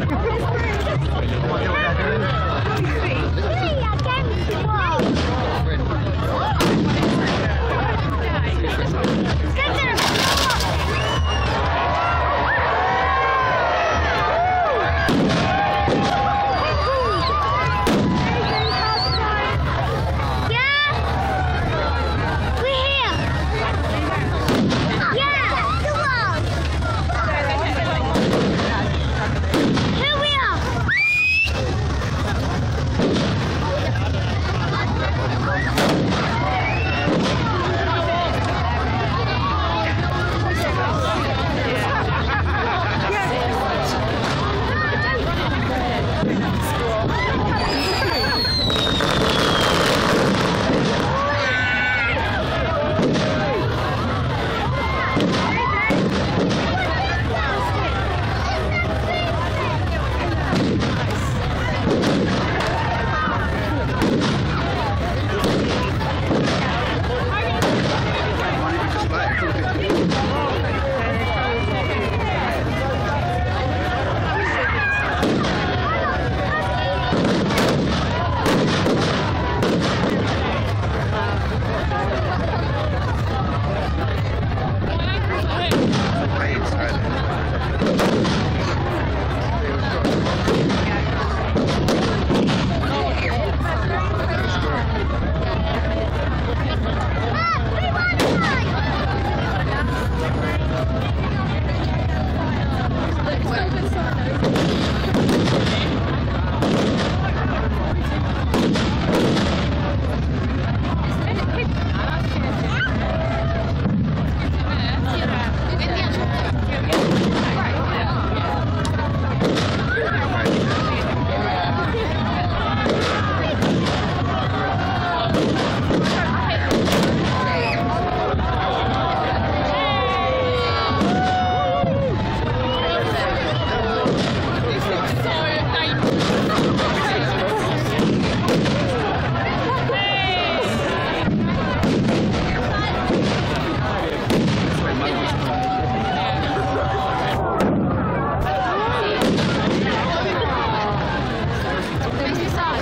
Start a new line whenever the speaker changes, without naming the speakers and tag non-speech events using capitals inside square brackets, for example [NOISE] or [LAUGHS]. Valeu. [LAUGHS] 披萨